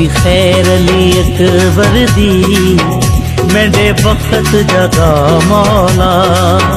दी खैर नीयत वर्दी। दी मेरे वक्त जगा मौला।